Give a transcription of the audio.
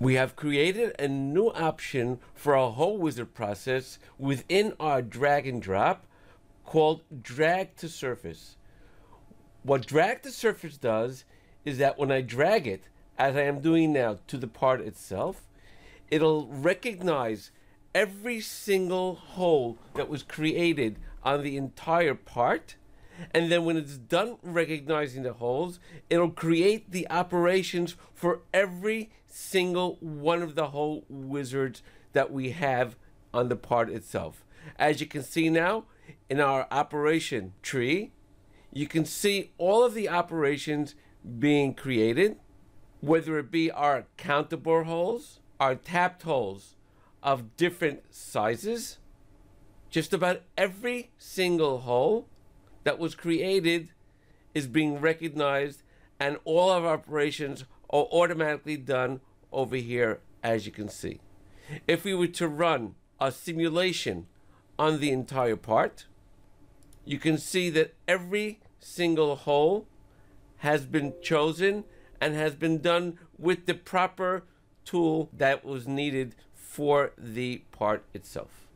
We have created a new option for our hole wizard process within our drag and drop called drag to surface. What drag to surface does is that when I drag it, as I am doing now, to the part itself, it'll recognize every single hole that was created on the entire part. And then when it's done recognizing the holes, it'll create the operations for every single one of the hole wizards that we have on the part itself. As you can see now in our operation tree, you can see all of the operations being created, whether it be our counterbore holes, our tapped holes of different sizes. Just about every single hole that was created is being recognized and all of our operations are automatically done over here as you can see. If we were to run a simulation on the entire part, you can see that every single hole has been chosen and has been done with the proper tool that was needed for the part itself.